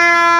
Bye.